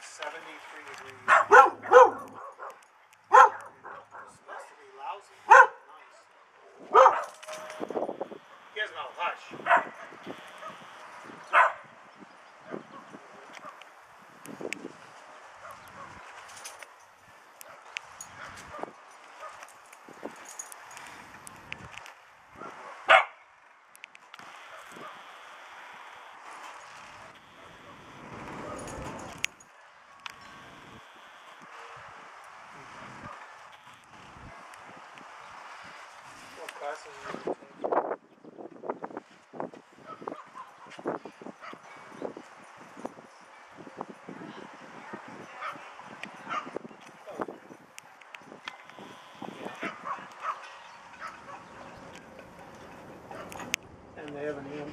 like 73 degrees. It's supposed to hush. And they have an EMT